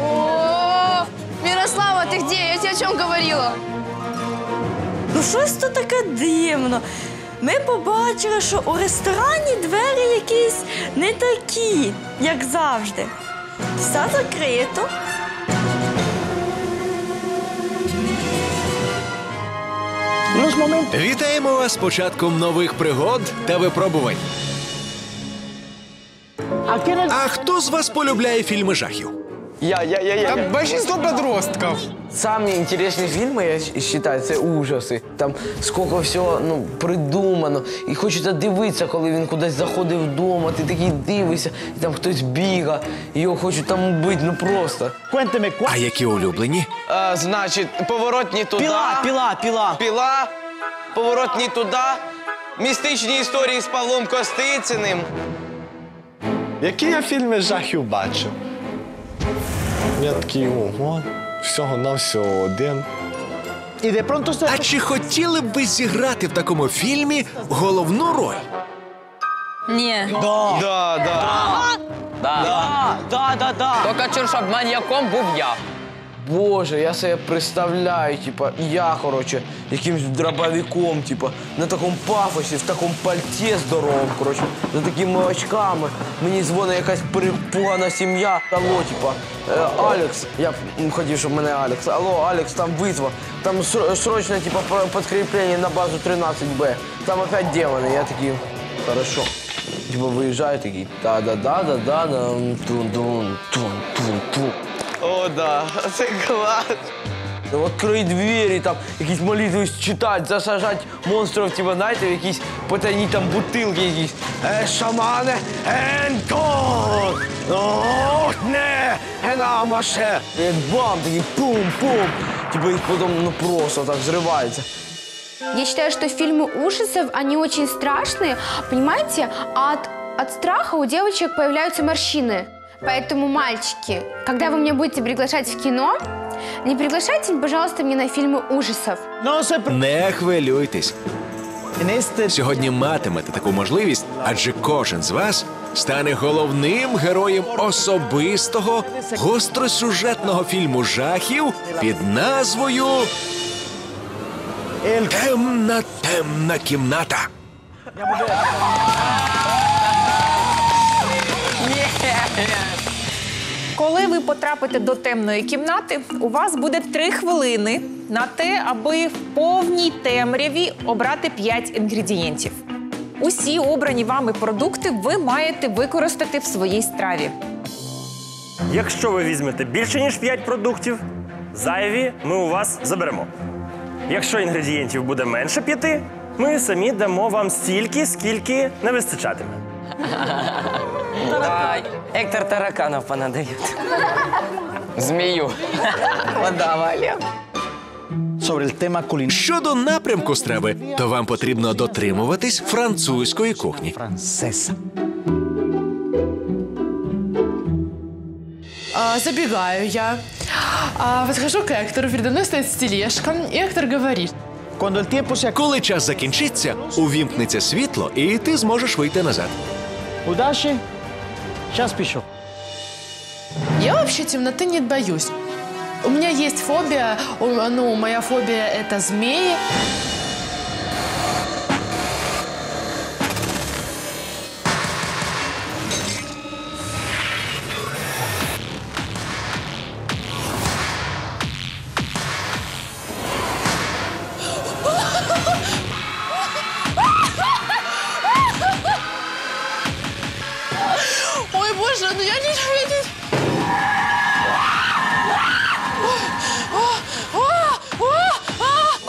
О, Мирослава, ты где? Я тебе о чем говорила? Ну щось тут таке дивно. Ми побачили, що у ресторані двері якісь не такі, як завжди. Все закрито. Вітаємо вас з початком нових пригод та випробувань. А хто з вас полюбляє фільми жахів? Я, я, я, я. Там большинство подростков. Самі інтересні фільми, я вважаю, це ужаси. Там скільки всього ну, придумано. І хочеться дивитися, коли він кудись заходить вдома, ти такий дивишся, і там хтось біга, його хочуть там убити, ну просто. А які улюблені? А, значить, поворотні туди. Піла, піла, піла. Піла, поворотні туди. Містичні історії з Павлом Костициним. Які я фільми жахів бачив? Я такий, ого, всього на всього один. А чи хотіли б ви зіграти в такому фільмі головну роль? Ні. Да, да. Да, да, да, да. Тільки чур, щоб маньяком був я. Боже, я себе представляю, типа, я, короче, якимсь дробовиком, типа, на такому пафосі, в такому пальті здоровому, короче, за такими очками. Мені дзвонить якась перепугана сім'я. Алло, типа, е, Алекс, я б м, хотів, щоб мене Алекс. Алло, Алекс, там визва. Там сро- срочно, типа, по- підкріплення на базу 13Б. Там опять демони. Я такий, хорошо. Типа, виїжджаю такий, да-да-да-да-да, тун-тун, тун-тун-тун. О, да, це клас. Відкрий двері, там якісь молитви читати, засажати монстрів, типа, знаєте, в якісь потайні там бутилки якісь. Е, шамане, енко, не, генамаше. Як бам, такий пум-пум. Типа їх потім ну, просто так зривається. Я считаю, что фильмы ужасов, они очень страшные, понимаете? А от, от страха у девочек появляются морщины. Поэтому, мальчики, когда вы меня будете приглашать в кино, не приглашайте, пожалуйста, меня на фильмы ужасов. Не хвилюйтесь. Сьогодні матимете таку можливість, адже кожен з вас стане головним героєм особистого гостросюжетного фільму жахів під назвою Темна темна кімната. Коли ви потрапите до темної кімнати, у вас буде три хвилини на те, аби в повній темряві обрати 5 інгредієнтів. Усі обрані вами продукти ви маєте використати в своїй страві. Якщо ви візьмете більше ніж 5 продуктів, зайві ми у вас заберемо. Якщо інгредієнтів буде менше 5, ми самі дамо вам стільки, скільки не вистачатиме. Ектор тараканов понадает. Змею. Подава, Олег. Щодо напрямку страви, то вам потрібно дотримуватись французької кухні. А, забегаю я. А, подхожу к Эктору, передо мной стоит тележка, и Эктор говорит. Коли час закінчиться, увімкнеться світло, і ти зможеш вийти назад. Удачі. Час пішов. Я вообще темноты не боюсь. У меня есть фобия, ну, моя фобия это змеи.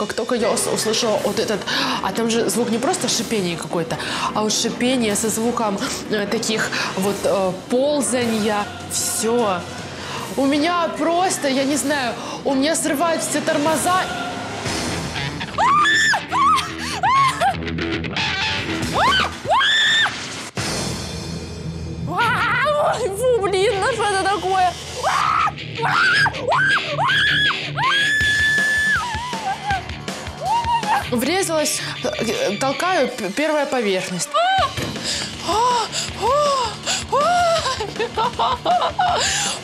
Как только я ус- услышала вот этот, а там же звук не просто шипение какое-то, а вот шипение со звуком э, таких вот э, ползания, все. У меня просто, я не знаю, у меня срывают все тормоза. Фу, блин, ну что это такое? Врезалась, э, толкаю, первая поверхность. А, а, а.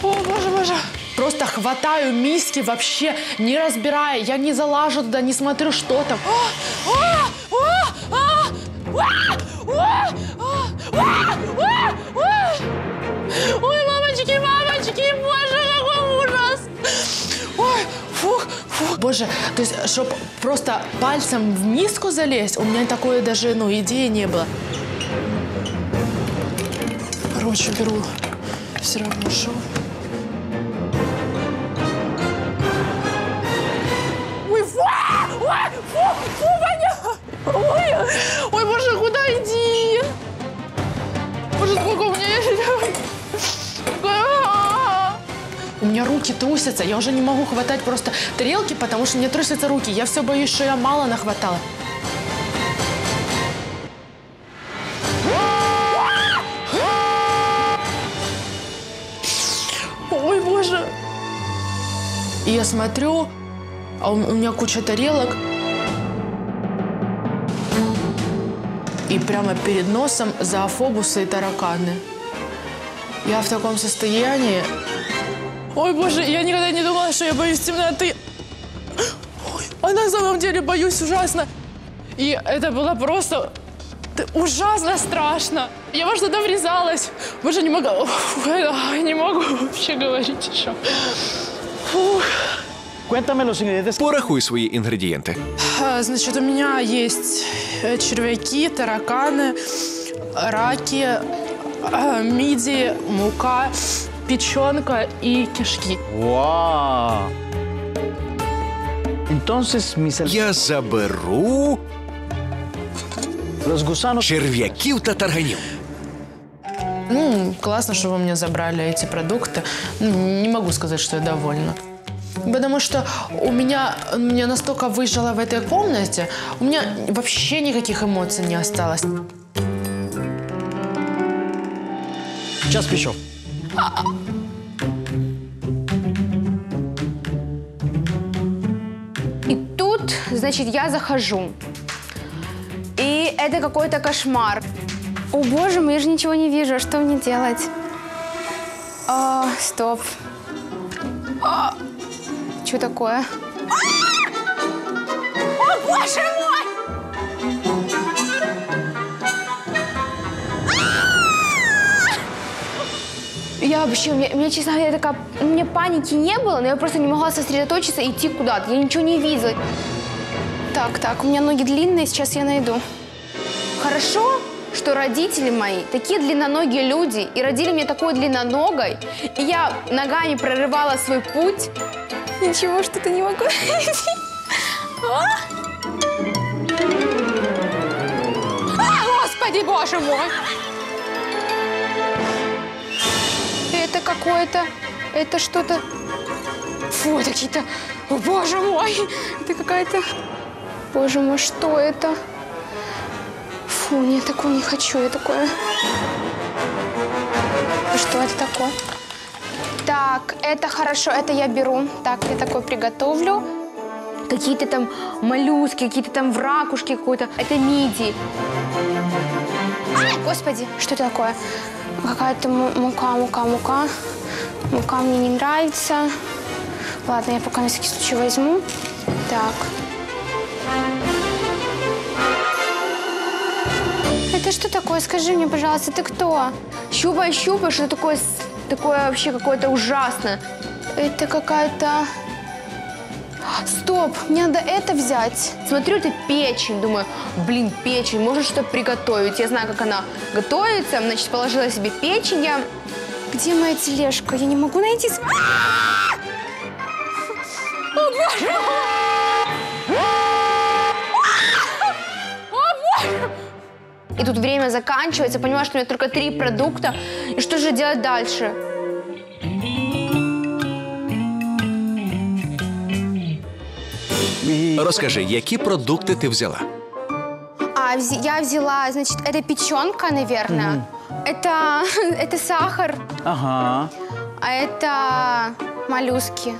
О, боже, боже. Просто хватаю миски вообще, не разбирая. Я не залажу туда, не смотрю, что там. А, а, а, а, а, Боже, то есть, чтобы просто пальцем в миску залезть, у меня такое даже, ну, идеи не было. Короче, беру все равно шоу. Меня руки трусятся, я уже не могу хватать просто тарелки, потому что мне трусятся руки. Я все боюсь, что я мало нахватала. Ой, боже. И я смотрю, а у меня куча тарелок. И прямо перед носом зоофобусы и тараканы. Я в таком состоянии. Ой, боже, я никогда не думала, что я боюсь темноты. Ой, а на самом деле боюсь ужасно. И это было просто т- ужасно страшно. Я во что-то врезалась. Боже, не могу. Фу, ай, Не могу вообще говорить еще. Фух. Cuéntame los ingredientes. Порахуй свої інгредієнти. А, Значит, у меня есть э, червяки, тараканы, раки, э, мидии, мука, печенка и кишки. Wow. Entonces, mis her- Я заберу los gusanos. черв'яків та тарганів. Ну, классно, что вы мне забрали эти продукты. Ну, Не могу сказать, что я довольна. Потому что у меня, меня настолько выжило в этой комнате, у меня вообще никаких эмоций не осталось. Час пішов. И тут, значит, я захожу. И это какой-то кошмар. О, боже мой, я же ничего не вижу. Что мне делать? А, стоп. А, что такое? О, боже Я вообще, у меня, у меня, честно говоря, такая, у меня паники не было, но я просто не могла сосредоточиться и идти куда-то. Я ничего не видела. Так, так, у меня ноги длинные, сейчас я найду. Хорошо, что родители мои такие длинноногие люди и родили меня такой длинноногой, и я ногами прорывала свой путь. Ничего, что-то не могу найти. А? А, Господи, боже мой! Какое-то... Это что-то... Фу, это какие-то... Боже мой! Это какая-то... Боже мой, что это? Фу, нет, такое не хочу, я такое... И Что это такое? Так, это хорошо, это я беру. Так, я такое приготовлю. Какие-то там моллюски, какие-то там в ракушке какой-то. Это мидии. Ай, господи, что это такое? Какая-то му- мука, мука, мука. Мука мне не нравится. Ладно, я пока на всякий случай возьму. Так. Это что такое? Скажи мне, пожалуйста, ты кто? Щупай, щупай, что такое, такое вообще какое-то ужасное. Это какая-то... Стоп, мне надо это взять. Смотрю, это печень. Думаю, блин, печень, может что-то приготовить. Я знаю, как она готовится. Значит, положила себе печень. Я... Где моя тележка? Я не могу найти. О, боже! О, боже! И тут время заканчивается. Понимаю, что у меня только три продукта. И что же делать дальше? Розкажи, які продукти ти взяла? А, вз- я взяла, значит, это печенка, наверное. Это, это сахар, Ага. а это моллюски.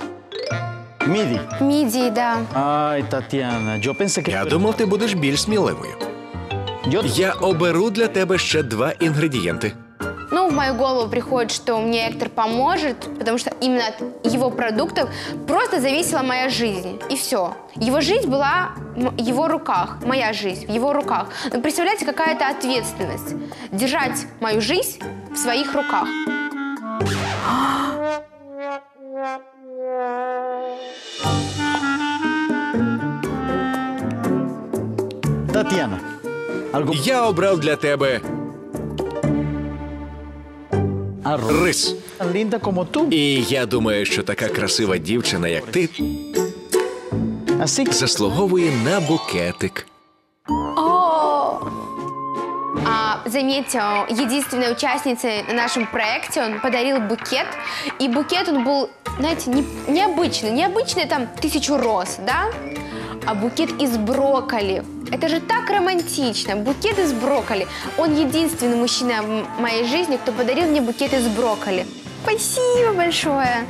Midi. Мидии, да. Ay, Tatiana, yo pensé que... Я думав, ти будеш більш сміливою. Я оберу для тебе ще два інгредієнти. Ну, в мою голову приходит, что мне Эктор поможет, потому что именно от его продуктов просто зависела моя жизнь. И все. Его жизнь была в его руках, моя жизнь в его руках. Но представляете, какая-то ответственность. Держать мою жизнь в своих руках. Татьяна. Я обрав для тебе arroz. рис. Tan linda como tú. І я думаю, що така красива дівчина, як ти, Así que заслуговує на букетик. А, заметьте, единственной участницей на нашем проекте он подарил букет. И букет он был, знаете, не- необычный. Необычный там тысячу роз, да? А букет из брокколи. Это же так романтично. Букет из брокколи. Он единственный мужчина в моей жизни, кто подарил мне букет из брокколи. Спасибо большое.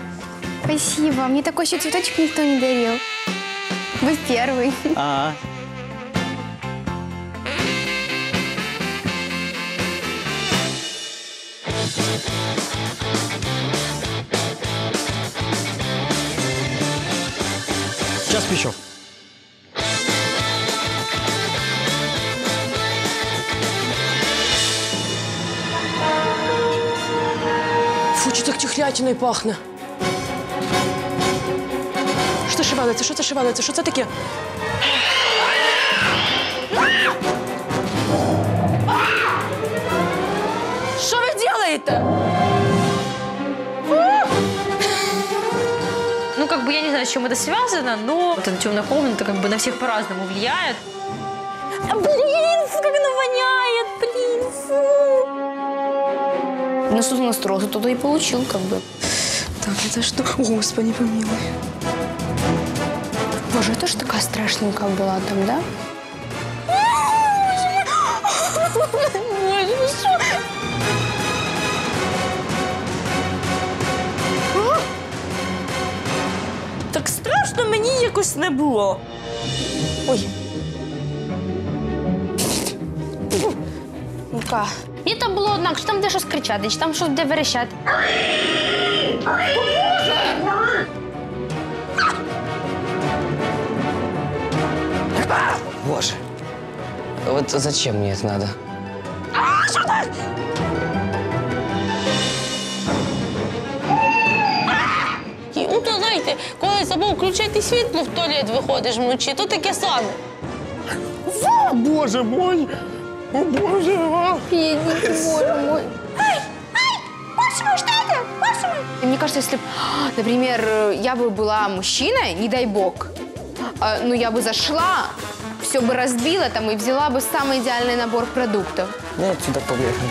Спасибо. Мне такой еще цветочек никто не дарил. Вы первый. Ah. Час пішов. Фу, чи так тюхлятиною пахне. Що це шивалиться? Що це шивалиться? Що це таке? Що ви робите? Ну, как бы я не знаю, с чем это связано, но вот эта темная комната как бы на всех по-разному влияет. Блин, как она воняет, Ну, что настроился, туда и получил, как бы. Так, это что? Господи, помилуй. Боже, это же такая страшненькая была там, да? Так страшно мені якось не було. Ой. Ну-ка. Однак, що там де щось кричати, чи там щось де верещати. Боже. Вот зачем мне это надо? І, ну, то знаєте, коли забув включити світло в туалет виходиш вночі, то таке саме. Боже мой! О боже! а! Бедненький, боже мой. Мне кажется, если, например, я бы была мужчиной, не дай бог, а, ну, я бы зашла, все бы разбила там и взяла бы самый идеальный набор продуктов. Я отсюда побегу.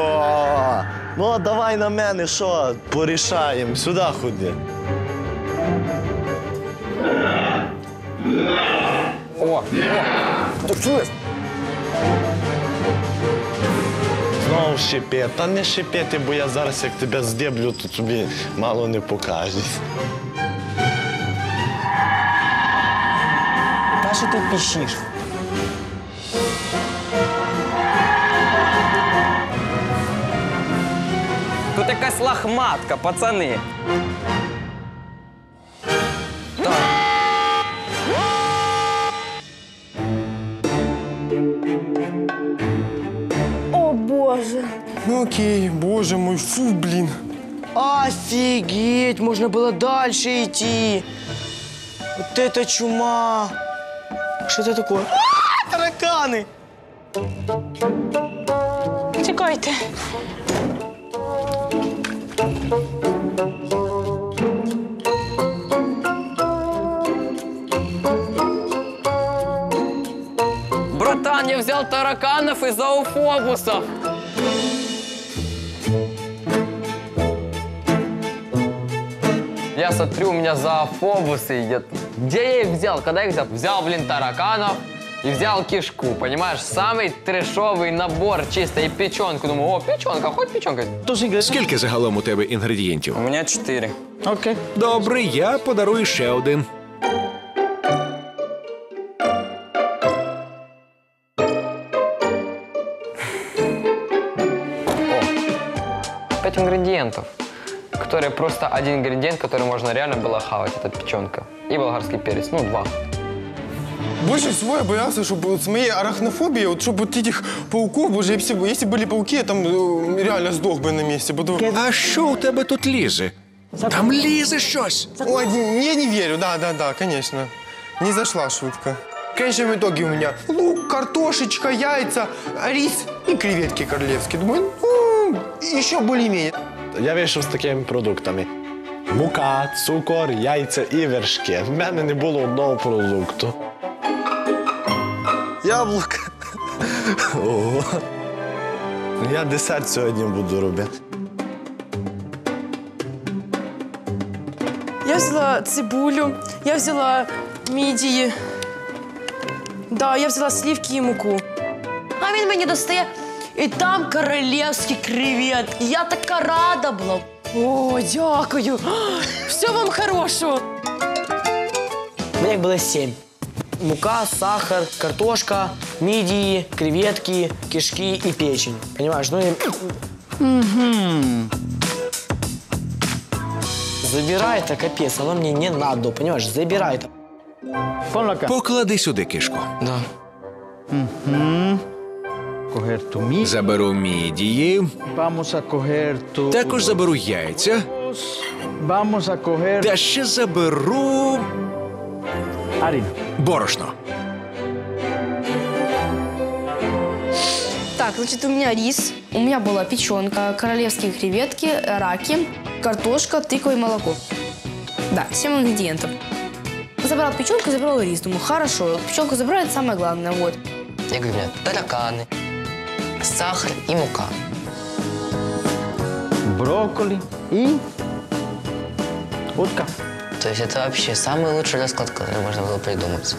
О, Ну, а давай на мене, що, порішаємо. Сюди ходи. О, ти чуєш? Знову шипе. Та не шипіти, бо я зараз як тебе здеблю, то тобі мало не покажуть. Та що ти піщиш? Тут якась лахматка, пацани. Офигеть, можно было дальше идти. Вот это чума. Что это такое? А, тараканы! Чекайте. Братан, я взял тараканов из зоофобусов. я смотрю, у меня за зоофобусы идет. Где я их взял? Когда я их взял? Взял, блин, тараканов и взял кишку, понимаешь? самый трешовый набор чисто и печенку. Думаю, о, печенка, хоть печенка. Сколько загалом у тебе ингредиентов? У меня четыре. Окей. Добрый, я подарую ще один. П'ять інгредієнтів которые просто один ингредиент, который можно реально было хавать, это печенка. И болгарский перец, ну, два. Больше всего я боялся, чтобы вот с моей арахнофобией, вот чтобы вот этих пауков, боже, если, бы- если были пауки, я там э, реально сдох бы на месте. Потому... А що у тебе тут лізе? Там лізе щось. Ой, не- я не верю, да, да, да, конечно. Не зашла шутка. В конечном итоге у меня лук, картошечка, яйца, рис и креветки королевские. Думаю, ну, еще более-менее. Я вийшов з такими продуктами: мука, цукор, яйця і вершки. В мене не було одного продукту. Яблука. Ого. Я десерт сьогодні буду робити. Я взяла цибулю, я взяла мідії. Да, я взяла слівки і муку. А він мені достає. І там королівські креветки. Я така рада була. О, дякую. Всього вам хорошого. У меня их было семь. Мука, сахар, картошка, мидии, креветки, кишки и печень. Понимаешь? Ну и... Забирай это, капец, оно мне не надо, понимаешь? Забирай это. Поклади сюди кишку. Да. Coger tu mi. Заберу мідії. Vamos a coger tu. Також заберу яйця. Vamos a coger. Та ще заберу Harina. борошно. Так, значит, у меня рис, у меня была печенка, королевские креветки, раки, картошка, тыква и молоко. Да, 7 ингредиентов. Забрал печенку, забрал рис. Думаю, хорошо, печенку забрал, это самое главное, вот. Я говорю, нет, тараканы, сахар и мука. Брокколи и утка. То есть это вообще самый лучший расклад, который можно было придумать.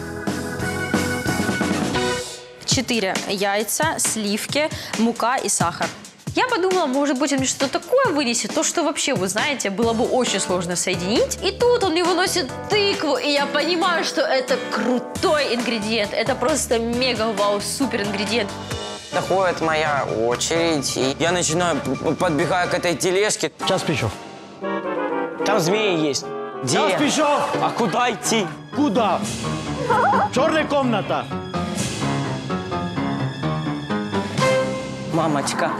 Четыре яйца, сливки, мука и сахар. Я подумала, может быть, он мне что-то такое вынесет, то, что вообще, вы знаете, было бы очень сложно соединить. И тут он мне выносит тыкву, и я понимаю, что это крутой ингредиент. Это просто мега-вау, супер ингредиент. Доходит моя очередь, и я начинаю, п- подбегаю к этой тележке. Час пішов. Там змеи есть. Где? Час пішов. А куда идти? Куда? Чорна комната. Мамочка,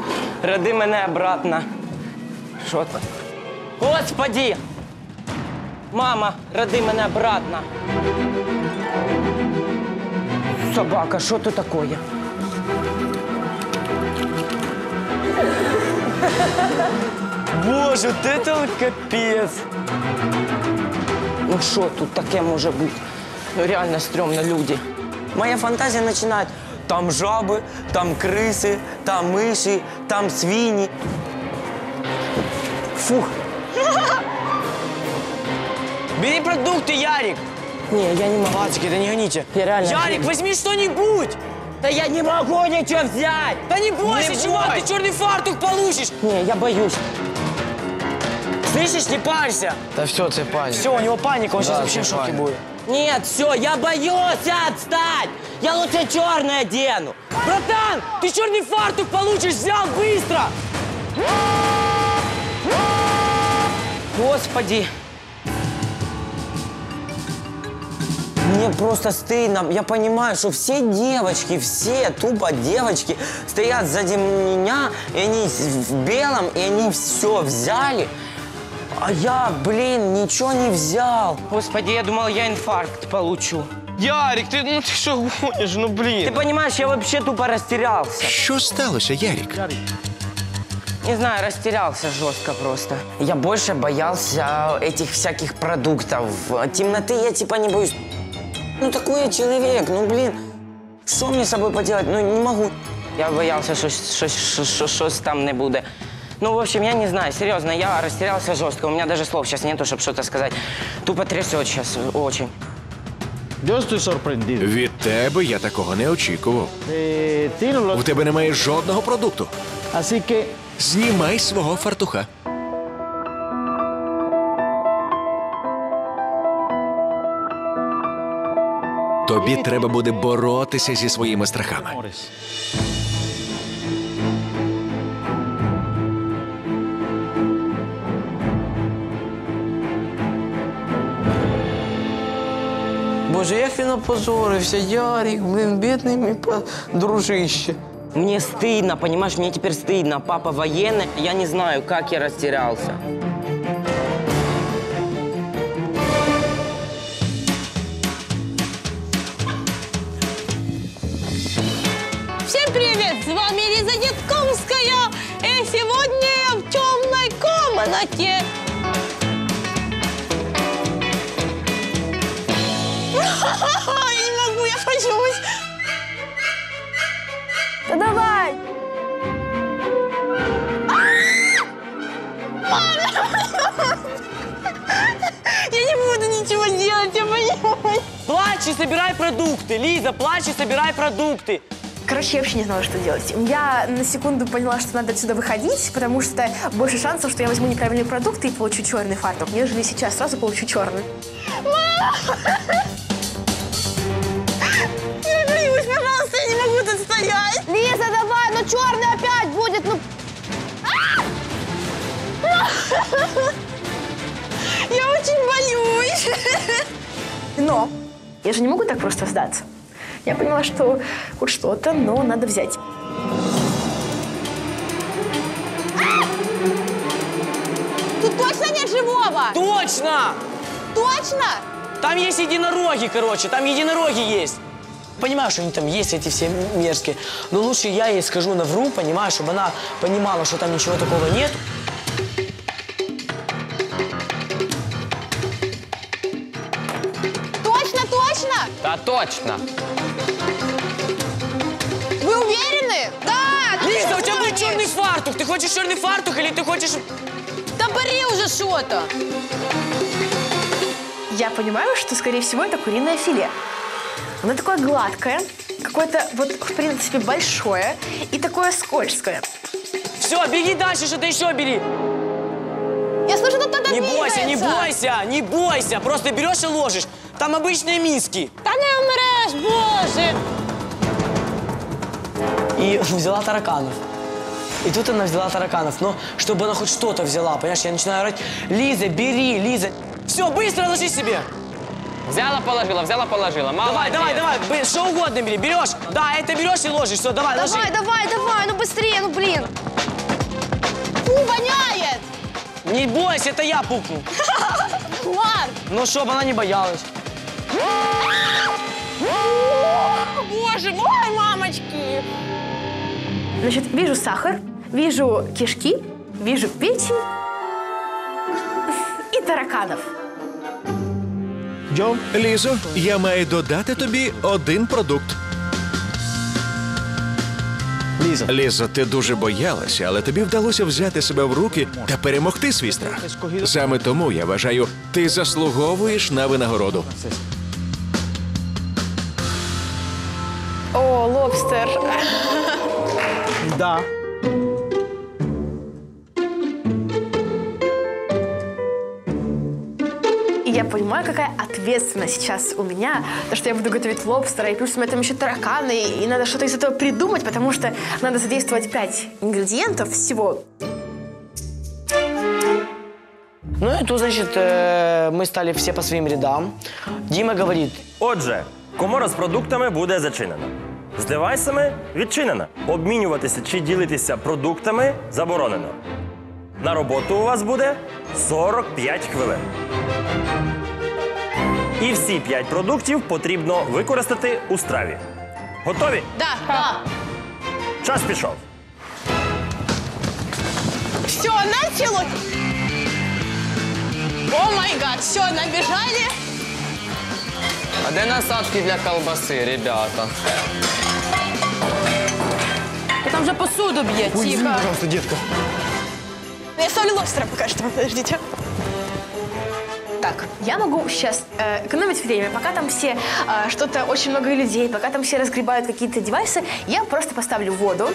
роди мене обратно. Що там? Господи! Мама, роди мене обратно. Собака, що тут такое? Боже, вот это вот капец. Ну що тут таке може бути? Ну реально стрёмно люди. Моя фантазія починає. Там жаби, там криси, там миші, там свині. Фух. Бери продукты, Ярик. Не, я не могу. Мальчики, да не гоните. Я реально... Ярик, возьми что-нибудь. Да я не могу ничего взять. Да не бойся, Не чувак, бой. ты черный фартук получишь. Не, я боюсь. Слышишь, не парься. Да все, ты паник. Все, у него паника, он Да, сейчас вообще в шоке будет. Нет, все, я боюсь отстать. Я лучше черное одену. Братан, ты черный фартук получишь, взял быстро. Господи. Мне просто стыдно. Я понимаю, что все девочки, все тупо девочки стоят сзади меня, и они в белом, и они все взяли. А я, блин, ничего не взял. Господи, я думал, я инфаркт получу. Ярик, ты, ну ты что гонишь, ну блин. Ты понимаешь, я вообще тупо растерялся. Що сталося, Ярік? Не знаю, растерялся жестко просто. Я больше боялся этих всяких продуктов. Темноты я типа не боюсь. Ну такой я человек, ну блин. Что мне с собой поделать? Ну не могу. Я боялся, что что там не будет. Ну, в общем, я не знаю, серьезно, я растерялся жестко. У меня даже слов сейчас нету, чтобы что-то сказать. Тупо трясет сейчас очень. Estoy sorprendido. Від тебе я такого не очікував. Los... У тебе немає жодного продукту. Знімай свого фартуха. Тобі треба буде боротися зі своїми страхами. Боже, як він опозорився, Ярик, блин, бідний мій дружище. Мне стидно, понимаешь, мені тепер стыдно. Папа воєнний. я не знаю, як я розтерявся. Привет! С вами Лиза Дедковская. И сегодня я в темной комнате. Я не могу, я боюсь. Да давай! Я не буду ничего делать, я боюсь. Плачь и собирай продукты, Лиза, плачь и собирай продукты. Короче, я вообще не знала, что делать. Я на секунду поняла, что надо отсюда выходить, потому что больше шансов, что я возьму неправильные продукты и получу черный фартук, нежели сейчас сразу получу черный. Я боюсь, пожалуйста, я не могу тут стоять. Лиза, давай, ну черный опять будет, ну... Я очень боюсь. Но я же не могу так просто сдаться. Я поняла, что хоть что-то, но надо взять. Тут точно нет живого? Точно! Точно? Там есть единороги, короче, там единороги есть. Понимаю, что они там есть, эти все мерзкие. Но лучше я ей скажу на вру, понимаю, чтобы она понимала, что там ничего такого нет. Точно, точно? Да точно. Уверены? Да! Лиза, у тебя будет черный фартук. Ты хочешь черный фартук или ты хочешь... Да бери уже что-то. Я понимаю, что, скорее всего, это куриное филе. Оно такое гладкое, какое-то, вот, в принципе, большое и такое скользкое. Все, беги дальше, что-то еще бери. Я слышу, тут кто-то Не бойся, не бойся, не бойся. Просто берешь и ложишь. Там обычные миски. Да не умрешь, боже. И взяла тараканов. И тут она взяла тараканов. Но чтобы она хоть что-то взяла, понимаешь, я начинаю орать. Лиза, бери, Лиза. Все, быстро ложи себе. Взяла, положила, взяла, положила. Давай, Молодец. давай, давай, бы- что угодно бери. Берешь, да, это берешь и ложишь. Все, давай, ложи. Давай, давай, давай, ну быстрее, ну блин. Фу, воняет. Не бойся, это я пукнул. Марк. Ну, чтобы она не боялась. Боже мой, мамочки. Значит, вижу сахар, вижу кишки, вижу печень и тараканов. Лізо, я маю додати тобі один продукт. Ліза. Лізо, ти дуже боялася, але тобі вдалося взяти себе в руки та перемогти свій страх. Саме тому я вважаю, ти заслуговуєш на винагороду. О, лобстер. Да. И я понимаю, какая ответственность сейчас у меня, то, что я буду готовить лобстера, и плюс у меня там еще тараканы, и надо что-то из этого придумать, потому что надо задействовать пять ингредиентов всего. Ну и тут, значит, э, мы стали все по своим рядам. Дима говорит, Отже, комора з продуктами буде зачинена. З девайсами відчинена. Обмінюватися чи ділитися продуктами заборонено. На роботу у вас буде 45 хвилин. І всі 5 продуктів потрібно використати у страві. Готові? Да, да. Час пішов. Все, началось. О май гад, все, набежали. А де насадки для колбаси, ребята? Там же посуду бьет, Ой, извини, тихо. пожалуйста, детка. Я ставлю лобстера пока что, подождите. Так, я могу сейчас э, экономить время, пока там все э, что-то очень много людей, пока там все разгребают какие-то девайсы, я просто поставлю воду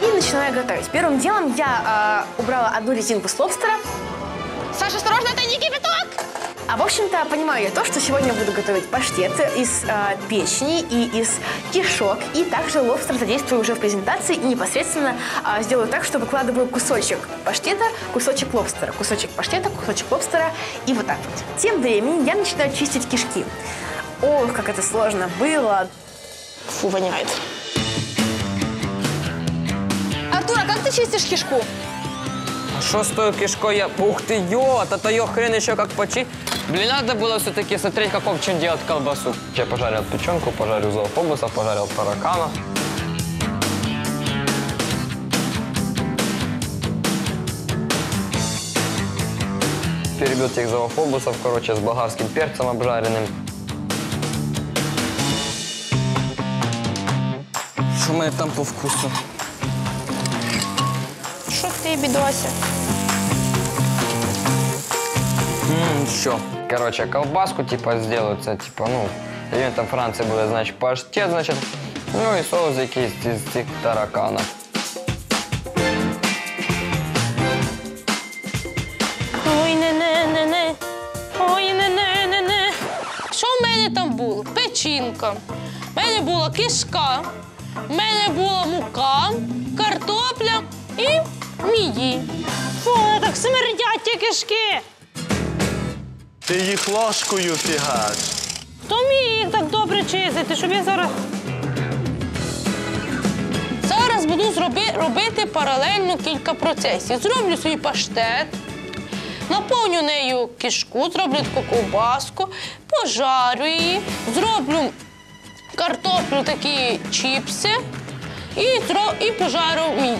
и начинаю готовить. Первым делом я э, убрала одну резинку с лобстера. Саша, осторожно, это не. А в общем-то, понимаю я то, что сегодня буду готовить паштет из э, печени и из кишок. И также лобстер задействую уже в презентации и непосредственно э, сделаю так, что выкладываю кусочек паштета, кусочек лобстера, кусочек паштета, кусочек лобстера и вот так вот. Тем временем я начинаю чистить кишки. Ох, как это сложно было. Фу, воняет. Артур, а как ты чистишь кишку? Что с той кишкой я... Ух ты, ё, это ее хрен еще как почи. Блин, надо было все-таки смотреть, как в чем делать колбасу. Я пожарил печенку, пожарил зоофобусов, пожарил тараканов. Перебил этих зоофобусов, короче, с болгарским перцем обжаренным. Что у меня там по вкусу? Ти, бідося? М, Що? Короче, колбаску, типа, сделают, це, типа, ну, элементом Франции буде, значить, паштет, значить, ну і соус якийсь із цих тараканів. Ой, не не не не. Ой, не не не не. Що в мене там було? Печінка. В мене була кишка, в мене була мука, картопля і міді. Фу, так смердять ті кишки. Ти їх ложкою фігаш. Хто вміє їх так добре чистити, щоб я зараз. Зараз буду зроби, робити паралельно кілька процесів. Зроблю свій паштет, наповню нею кишку, зроблю таку ковбаску, пожарю її, зроблю картоплю такі чіпси і, зро- і пожарю міді.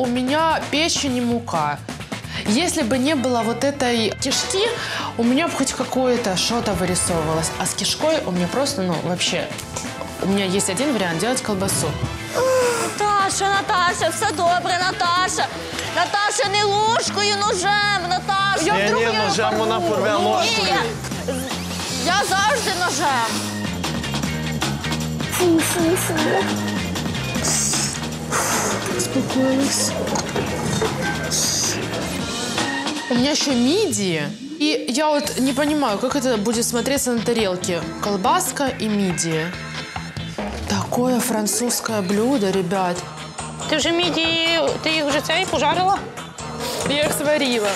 у меня печень и мука. Если бы не было вот этой кишки, у меня бы хоть какое-то что-то вырисовывалось. А с кишкой у меня просто, ну, вообще... У меня есть один вариант – делать колбасу. Наташа, Наташа, все добре, Наташа. Наташа, не ложкою, ножем, Наташа. Я Ні, вдруг ні, я ножем вона порву. порве Ні, ложкою. я, я завжди ножем. Фу, фу, фу. Успокоилась. У меня еще мидии. И я вот не понимаю, как это будет смотреться на тарелке. Колбаска и мидии. Такое французское блюдо, ребят. Ти вже міді, ти їх вже цей пожарила? Я их сварила.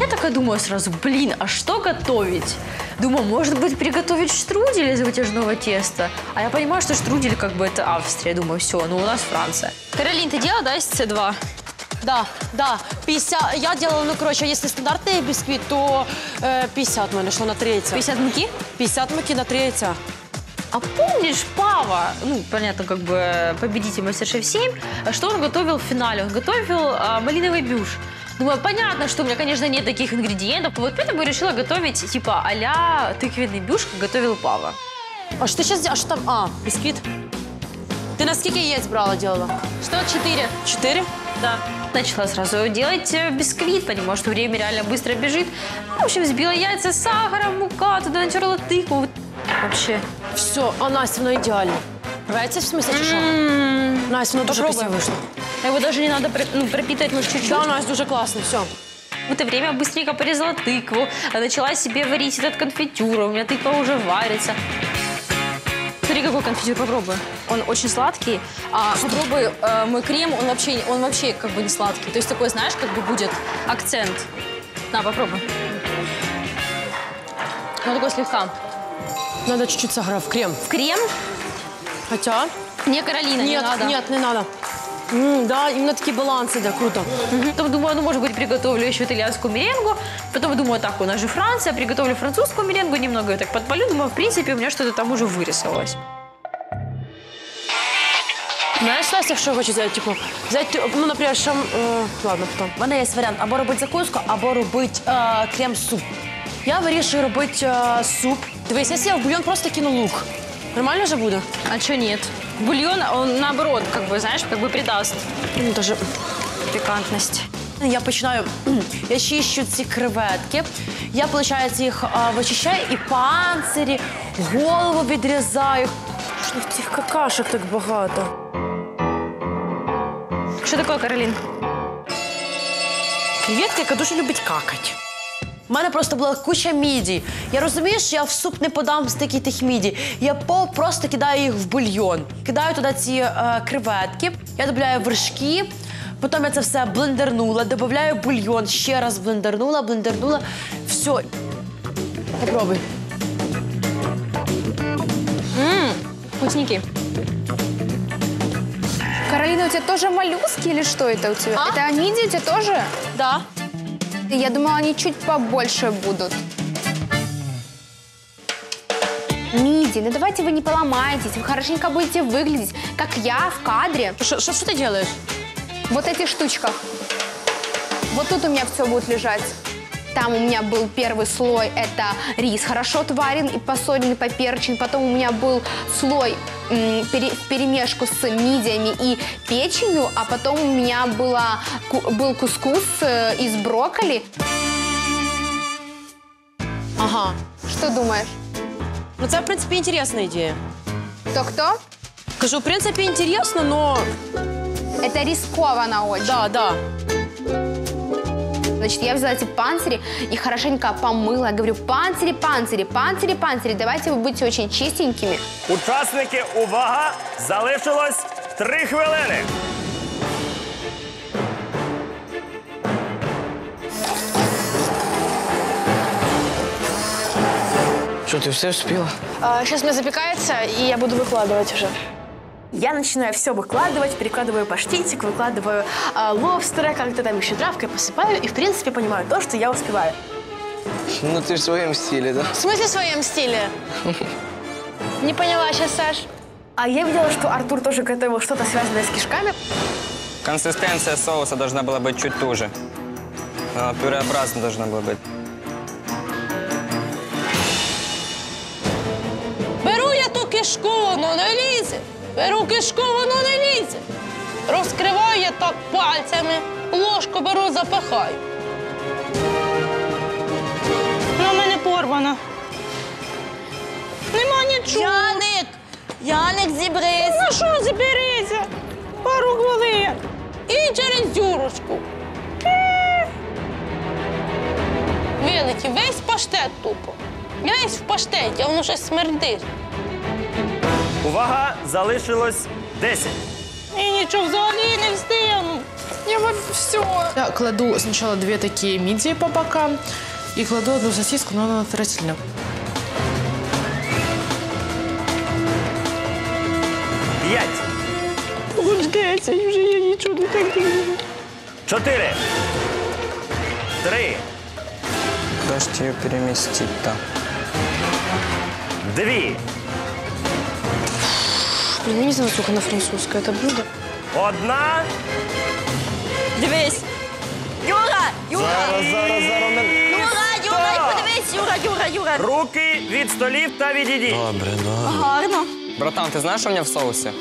Я такая думаю сразу, блин, а что готовить? Думаю, может быть, приготовить штрудель из вытяжного теста. А я понимаю, что штрудель как бы это Австрия. Думаю, все, ну у нас Франция. Каролин, ты делала, да, из С2? Да, да. 50, я делала, ну, короче, если стандартный бисквит, то э, 50 у мене йшло на третє. 50 муки? 50 муки на третє. А помнишь Пава, ну, понятно, как бы победитель Мастер-шеф 7, что он готовил в финале? Он готовил а, малиновый бюш. Думаю, понятно, что у меня, конечно, нет таких ингредиентов. Вот поэтому я решила готовить, типа, а-ля тыквенный бюш, как готовил Пава. А що ти зараз, а що там? А, бісквіт. Ти на скільки яєць брала, делала? Что, 4? Чотири? Да. Начала сразу делать э, бисквит, понимаю, что время реально быстро бежит. Ну, В общем, взбила яйца с сахаром, мука, туда натерла тыкву. Вот Вообще. Все, а Настя, воно ідеально. Рветься в смысле, чи що? Настя, воно дуже Попробуй. красиво вийшло. Его даже не надо при- ну, пропитывать, ну, чуть-чуть. Да, Настя, дуже класно, все. В это время быстренько порезала тыкву, а начала себе варить этот конфитюр. У меня тыква уже варится. Смотри, какой конфитюр, попробуй. Он очень сладкий, а попробуй э, мой крем, он вообще, он вообще как бы не сладкий. То есть такой, знаешь, как бы будет акцент. На, попробуй. Ну, такой слегка. Надо чуть-чуть сахара в крем. В крем? Хотя? Не, Каролина, не Нет, надо. нет, не надо. М, да, именно такие балансы, да, круто. Потом думаю, ну, может быть, приготовлю еще итальянскую меренгу. Потом думаю, так, у нас же Франция, приготовлю французскую меренгу, немного ее так подпалю. Думаю, в принципе, у меня что-то там уже вырисовалось. Знаєш, Настя, що я хочу взяти? Типу, взяти, ну, наприклад, шам... Е, ладно, потім. У мене є варіант або робити закуску, або робити е, крем-суп. Я вирішую робити е, суп. Дивись, якщо я в бульйон просто кину лук. Нормально же буде? А що ні? бульон, он наоборот, как бы, знаешь, как бы придаст ну, даже пикантность. Я починаю, я чищу ці креветки. Я, виходить, їх а, вичищаю і панцирі, голову відрізаю. Що в цих какашок так багато? Що таке, Каролін? Креветка, яка дуже любить какать. У мене просто була куча міді. Я розумію, що я в суп не подам стільки тих міді. Я по- просто кидаю їх в бульйон. Кидаю туди ці е, креветки, я додаю вершки, потім я це все блендернула, додаю бульйон, ще раз блендернула, блендернула. Все. Попробуй. Ммм, вкусненький. Каролина, у тебя тоже моллюски или что это у тебя? Это мидии у тебя тоже? Да. Я думала, они чуть побольше будут. Миди, ну давайте вы не поломаетесь, вы хорошенько будете выглядеть, как я в кадре. Что ты делаешь? Вот этих штучках. Вот тут у меня все будет лежать. Там у меня был первый слой, это рис хорошо отварен и посоленный, поперчен. Потом у меня был слой м, пере- в перемешку с мидиями и печенью, а потом у меня была, ку- был кускус э, из брокколи. Ага. Что думаешь? Ну, це, в принципі, інтересна ідея. Кто-кто? Кажу, в принципі, інтересно, но... Это рискованно очень. Да, да. Значит, я взяла эти панцири и хорошенько помыла. Я говорю, панцири, панцири, панцири, панцири, давайте вы будете очень чистенькими. Учасники, увага! Залишилось три хвилини. Что, ты все успела? сейчас у меня запекается, и я буду выкладывать уже. Я начинаю все выкладывать, перекладываю паштетик, выкладываю э, лобстера, как-то там еще травкой посыпаю, и, в принципе, понимаю то, что я успеваю. Ну ты в своем стиле, да? В смысле в своем стиле? Не поняла сейчас, Саш. А я видела, что Артур тоже готовил что-то связанное с кишками. Консистенция соуса должна была быть чуть туже. Она пюреобразно должна была быть. Беру я ту кишку, воно не лізе. Беру кишку, воно не лізе. Розкриваю я так пальцями, ложку беру, запихаю. Вона в мене порвана. Нема нічого. Яник! Яник, зібрись! Ну що зіберися? Пару хвилин. І через дюрочку. Вилетів весь паштет тупо. Весь в паштеті, а воно щось смердить. Увага! Залишилось 10. І нічого взагалі не встигну. Я вот все. Я кладу сначала две такие мидии по бокам и кладу одну сосиску, но она отвратительно. П'ять. Погоджається, вже я нічого не так дивлю. Чотири. Три. Дождь ее переместить-то. Дві. Блин, я не знаю, сколько на французское это блюдо. Одна. Дивись! Юра! Юра! Зараз, зараз, зараз. Юра, Юра, подивись, Юра, Юра, Юра! Руки від столів та відійдіть. Добре, Гарно. Братан, ты знаешь, что у меня в соусе?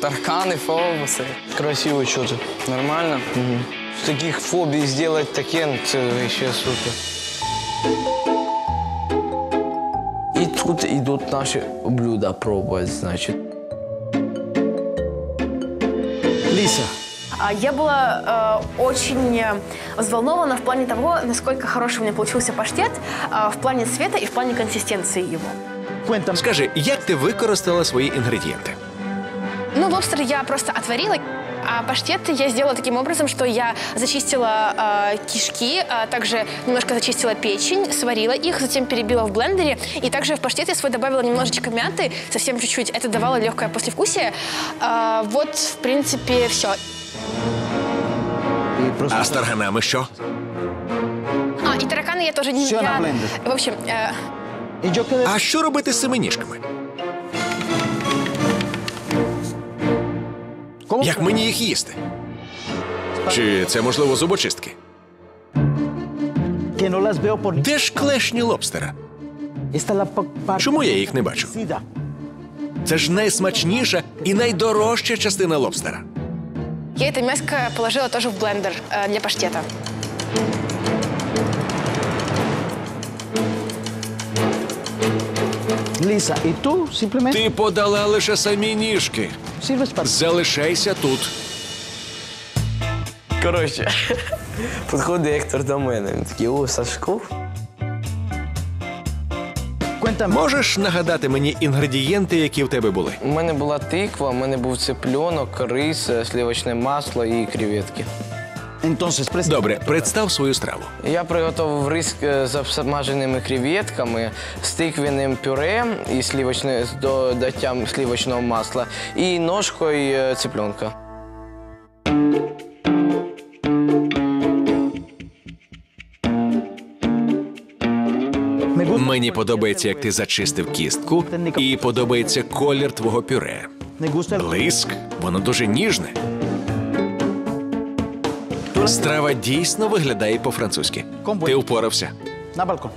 Тарканы, фоусы. Красиво что-то. Нормально? С таких фобий сделать такен, это вообще супер. И тут идут наши блюда пробовать, значит. Лиса, А, Я была э, очень э, взволнована в плане того, насколько хороший у меня получился паштет, э, в плане цвета и в плане консистенции его. Скажи, як ти використала свої інгредієнти? Ну, лобстер я просто отварила, а паштет я сделала таким образом, что я зачистила э, кишки, а также немножко зачистила печень, сварила их, затем перебила в блендере. И также в паштет я свой добавила немножечко мяты, совсем чуть-чуть. Это давало легкое послевкусие. А, вот, в принципе, все. А з тарганами що? А, и тараканы я тоже не... На я- блендер. В общем, э, А що робити з цими Як мені їх їсти? Чи це можливо зубочистки? Де ж клешні лобстера? Чому я їх не бачу? Це ж найсмачніша і найдорожча частина лобстера. Я это мяско положила тоже в блендер э, для паштета. Lisa, ¿y tú Ти подала лише самі ніжки. Залишайся тут. Коротше, підходить Ектор до мене. Він такий, о, Сашко. Можеш нагадати мені інгредієнти, які в тебе були? У мене була тиква, у мене був цыпленок, рис, е, сливочне масло і креветки. Добре, представ свою страву. Я приготував рис е, з обсмаженими креветками, з тиквяним пюре і сливочне, з додаттям сливочного масла і ножкою е, цыпленка. Мені подобається, як ти зачистив кістку, і подобається колір твого пюре. Блиск, воно дуже ніжне. Страва дійсно виглядає по-французьки. Ти упорався. На балкон.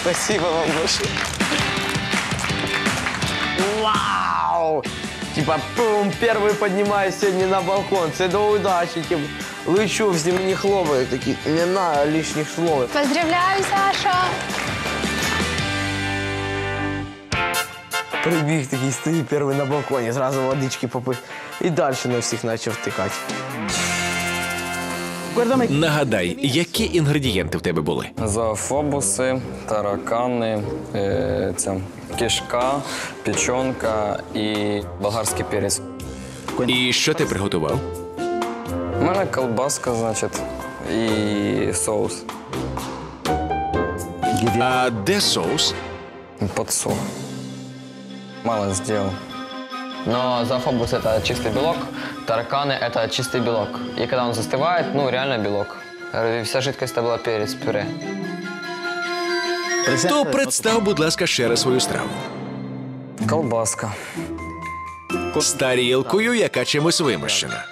Спасибо вам большое. Вау! Типа, пум, первый поднимаюсь сегодня на балкон. Це до удачі. Типа, лечу в зимні хлопи. Такі, не на лишніх слов. Поздравляю, Саша! Прибіг такий, стою перший на балконі, зразу водички попив. І далі на всіх почав втикати. Нагадай, які інгредієнти в тебе були? Зоофобуси, таракани, е, ця, кишка, печонка і болгарський перець. І що ти приготував? У мене колбаска, значить, і соус. А де соус? Подсол. Мало сделал. Но зоофобус – это чистый белок, тараканы – это чистый белок. И когда он застывает, ну, реально белок. Вся жидкость – это была перец, пюре. То представ, будь ласка, ще раз свою страву. Колбаска. З тарілкою, яка чимось вимощена.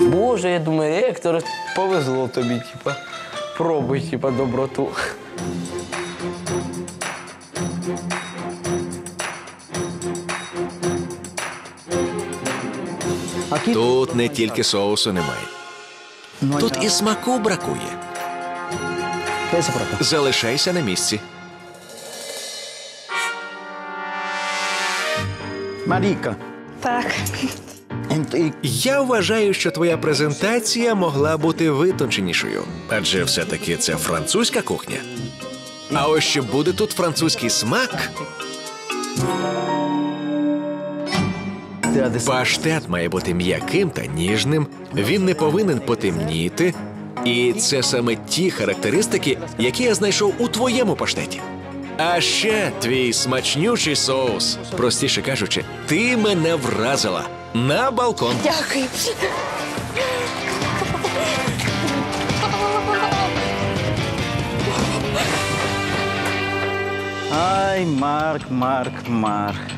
Боже, я думаю, Ектор, повезло тобі, типа. Пробуй, типа, доброту. Тут не тільки соусу немає. Тут і смаку бракує. Залишайся на місці. Маріка. Так. Я вважаю, що твоя презентація могла бути витонченішою, адже все-таки це французька кухня. А ось щоб буде тут французький смак. Паштет має бути м'яким та ніжним, він не повинен потемніти. І це саме ті характеристики, які я знайшов у твоєму паштеті. А ще твій смачнючий соус. Простіше кажучи, ти мене вразила на балкон. Дякую. Ай, Марк, Марк, Марк.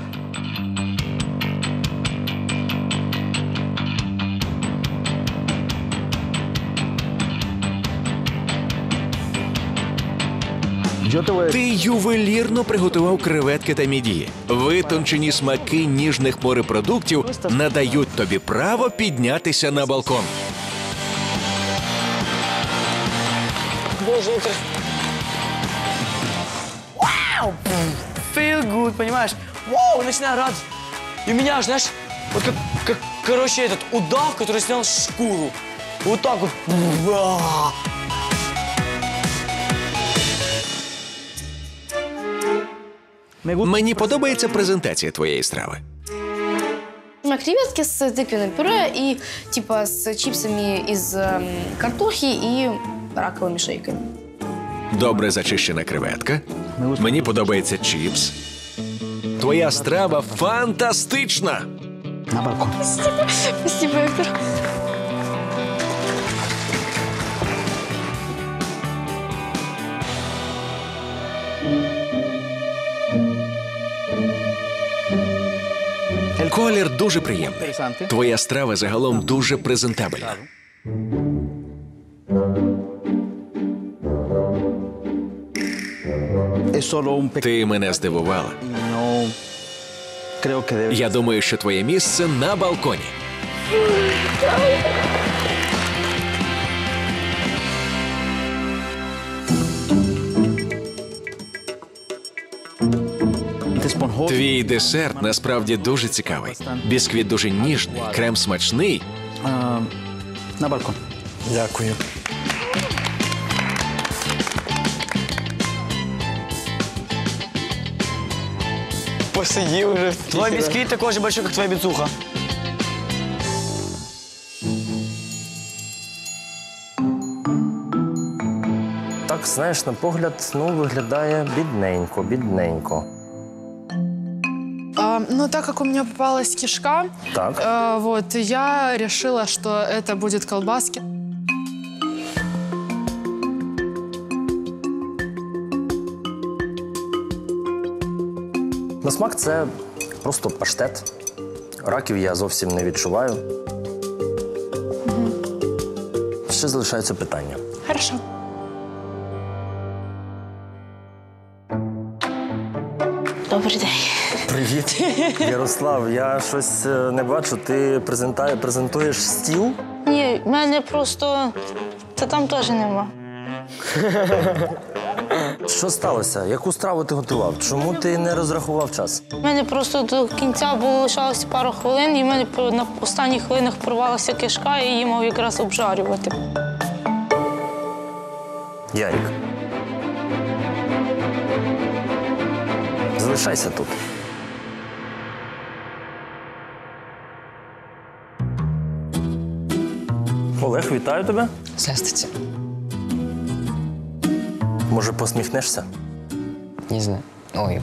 Ти ювелірно приготував креветки та мідії. Витончені смаки ніжних морепродуктів надають тобі право піднятися на балкон. Боже, Ектор. Вау! Feel good, понимаешь? Вау, начинаю радоваться. И у меня, знаешь, вот как, как, короче, этот удав, который снял шкуру. Вот так вот. Мені подобається презентація твоєї страви. Креветки с тыквенным пюре и типа с чипсами из эм, картохи и раковыми шейками. Добре зачищена креветка. Мені подобається чіпс. Твоя страва фантастична. На балкон. Спасибо, Спасибо, Ектор. Колір дуже приємний. Твоя страва загалом дуже презентабельна. Ти мене здивувала. Я думаю, що твоє місце на балконі. Твій десерт насправді дуже цікавий. Бісквіт дуже ніжний, крем смачний. На балкон. Дякую. Посиди уже. Твой бисквит такой же большой, как твоя бицуха. Так, знаєш, на погляд, ну, виглядає бідненько, бідненько. А, ну, так как у меня попалась кишка, Так. э, вот, я решила, что это будет колбаски. На смак це просто паштет. Раків я зовсім не відчуваю. Ще залишається питання. Хорошо. Привіт, Ярослав. Я щось е, не бачу. Ти презентуєш стіл? Ні, в мене просто. Та там теж нема. Що сталося? Яку страву ти готував? Чому ти не розрахував час? У мене просто до кінця було лишалося пару хвилин, і в мене на останніх хвилинах порвалася кишка, і її мав якраз обжарювати. Ярік. Залишайся тут. Вітаю тебе. Здравствуйте. Може, посміхнешся? Не знаю. Ой.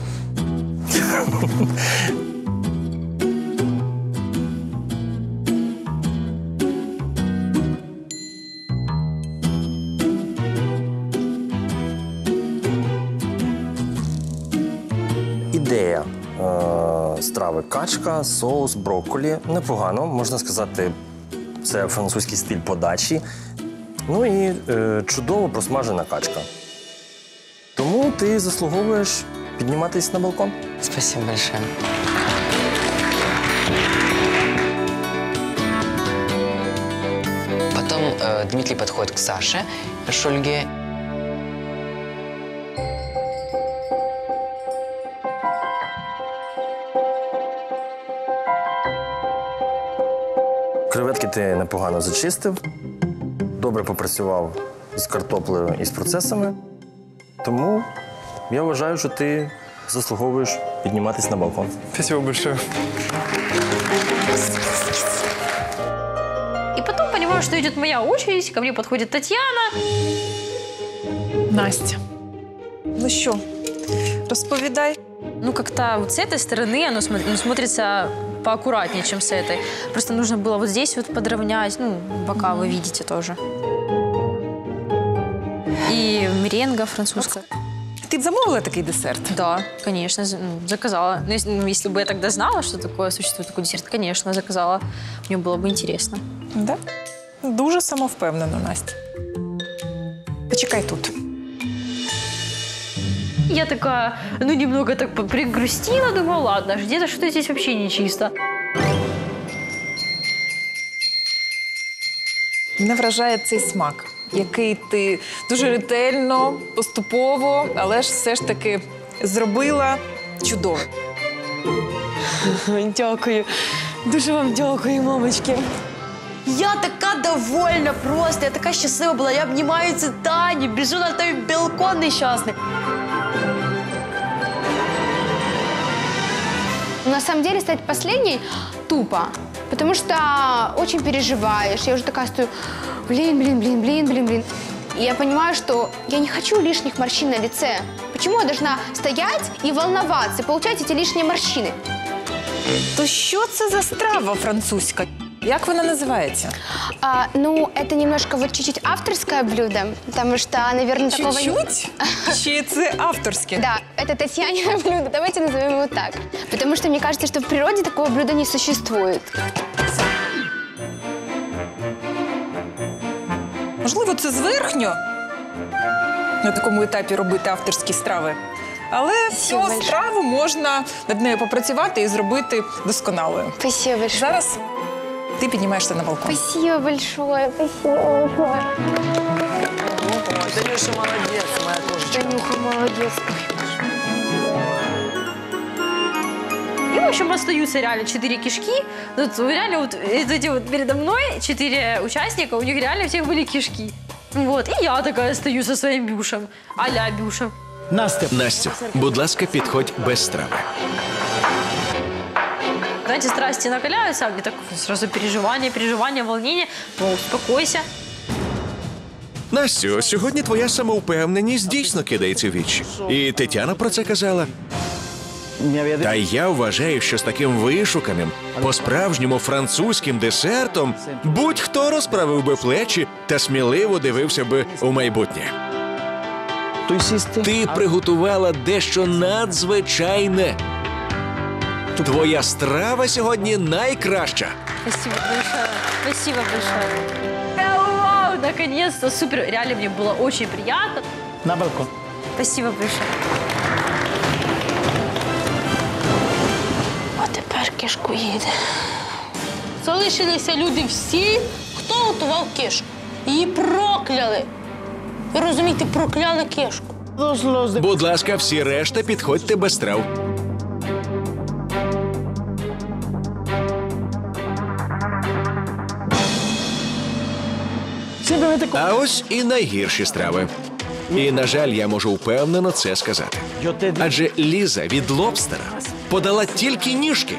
Ідея е, страви качка, соус, брокколі. Непогано, можна сказати, це французький стиль подачі. Ну і е, чудово просмажена качка. Тому ти заслуговуєш підніматись на балкон. Спасибо большое. Потом э, Дмитрий подходит к Саше Шульге. Ти непогано зачистив, добре попрацював з картоплею і з процесами. Тому я вважаю, що ти заслуговуєш підніматись на балкон. Спасибо большое. И потом понимаю, что идет моя очередь, ко мне подходит Татьяна. Настя. Ну що, розповідай. Ну, как-то вот с этой стороны оно смо- ну, смотрится поаккуратнее, чем с этой. Просто нужно было вот здесь вот подровнять, ну, бока вы видите тоже. И меренга французская. Ти б замовила такий десерт? Да, конечно, заказала. Ну, если, ну, если бы я тогда знала, что такое существует такой десерт, конечно, заказала. Мне было бы интересно. Да? Дуже самовпевнено, Настя. Почекай тут. Я такая, ну, немного так пригрустила, думаю, ладно, где-то что-то здесь вообще не чисто. Мене вражає цей смак, який ти дуже ретельно, поступово, але ж все ж таки зробила чудово. Дякую. Дуже вам дякую, мамочки. Я така довольна просто, я така щаслива була. Я обнімаю цю Тані, біжу на той балкон нещасний. На самом деле стать последней тупо, потому что очень переживаешь. Я уже такая стою, блин, блин, блин, блин, блин, блин. И я понимаю, что я не хочу лишних морщин на лице. Почему я должна стоять и волноваться, получать эти лишние морщины? То що це за страва французька? Як вона називається? А, ну, это немножко вот чуть-чуть авторское блюдо, потому что, наверное, такого... не- Чуть-чуть? Чи це авторське? Да, это Татьянина блюдо. Давайте назовем его так. Потому что мне кажется, что в природе такого блюда не существует. Можливо, це зверхньо на такому етапі робити авторські страви. Але цю страву можна над нею попрацювати і зробити досконалою. Спасибо большое. Зараз ти піднімаєшся на балкон. Спасибо большое, спасибо большое. Танюша молодец, моя кошечка. Танюха молодец. И, в общем, остаются реально четыре кишки. Вот реально вот эти вот передо мной четыре участника, у них реально у всех были кишки. Вот, и я такая стою со своим бюшем, а-ля бюшем. Настя. Настю, будь ласка, підходь без страви. Знаете, страсти накаляются, мне так сразу переживания, переживания, волнение. Ну, успокойся. Настю, сьогодні твоя самовпевненість дійсно кидається в вічі. І Тетяна про це казала. Та я вважаю, що з таким вишуканим, по-справжньому французьким десертом будь-хто розправив би плечі та сміливо дивився би у майбутнє. Ти приготувала дещо надзвичайне. Твоя страва сьогодні найкраща. Спасибо большое. Спасибо большое. Вау, наконец-то, супер. Реально мне было очень приятно. На балкон. Спасибо большое. А тепер кишку їде. Залишилися люди всі, хто готував кишку. Її прокляли. Ви розумієте, прокляли кишку. Будь ласка, всі решта підходьте без страв. А ось і найгірші страви. І, на жаль, я можу впевнено це сказати. Адже Ліза від лобстера подала тільки ніжки.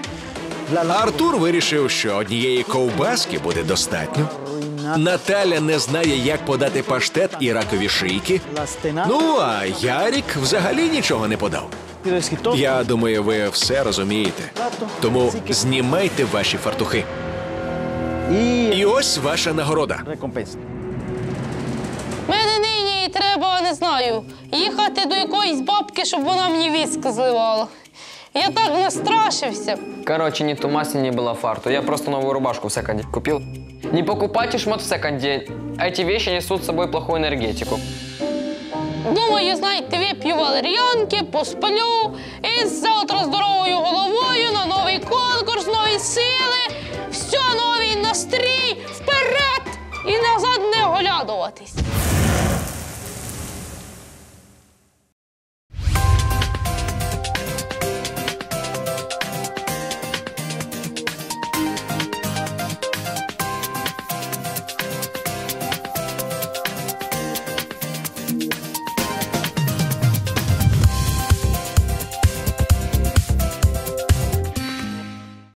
Артур вирішив, що однієї ковбаски буде достатньо. Наталя не знає, як подати паштет і ракові шийки. Ну а Ярік взагалі нічого не подав. Я думаю, ви все розумієте. Тому знімайте ваші фартухи. І ось ваша нагорода Мене нині треба, не знаю, їхати до якоїсь бабки, щоб вона мені віск зливала. Я так настрашився. Короче, ни тумаси, не было фарту. Я просто новую рубашку в секонде купил. Не покупайте шмот в секонде. Эти вещи несут с собой плохую энергетику. Думаю, знаєте, вип'ю валер'янки, посплю і завтра здоровою головою на новий конкурс, нові сили, все, новий настрій, вперед і назад не оглядуватись.